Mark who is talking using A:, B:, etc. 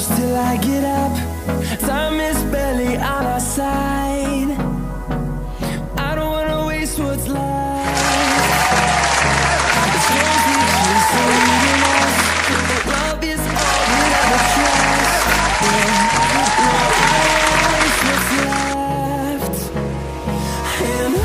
A: close till I get up. Time is barely on our side. I don't wanna waste what's left. It's mostly just leaving us But love is all we'll ever trust. Yeah. No, I don't wanna waste what's left? And